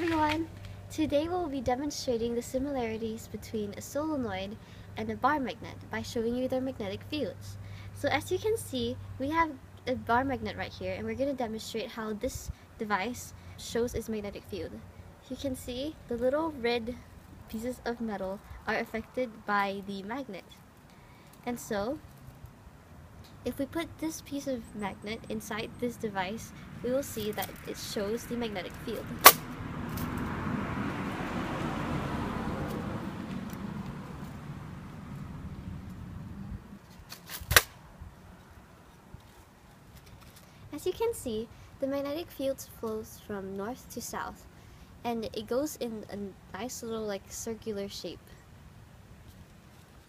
everyone! Today we'll be demonstrating the similarities between a solenoid and a bar magnet by showing you their magnetic fields. So as you can see, we have a bar magnet right here and we're going to demonstrate how this device shows its magnetic field. You can see the little red pieces of metal are affected by the magnet. And so, if we put this piece of magnet inside this device, we will see that it shows the magnetic field. As you can see, the magnetic field flows from north to south and it goes in a nice little like circular shape.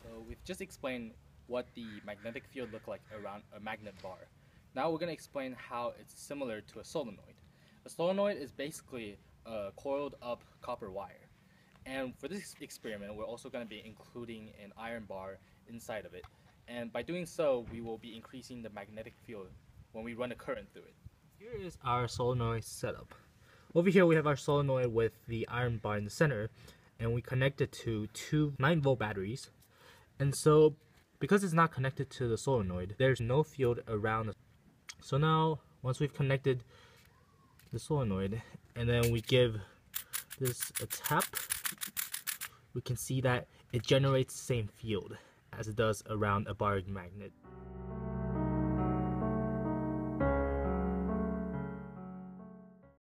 So we've just explained what the magnetic field look like around a magnet bar. Now we're going to explain how it's similar to a solenoid. A solenoid is basically a coiled up copper wire. And for this experiment, we're also going to be including an iron bar inside of it. And by doing so, we will be increasing the magnetic field when we run a current through it. Here is our solenoid setup. Over here we have our solenoid with the iron bar in the center and we connect it to two 9 volt batteries. And so because it's not connected to the solenoid, there's no field around. So now once we've connected the solenoid and then we give this a tap, we can see that it generates the same field as it does around a bar magnet.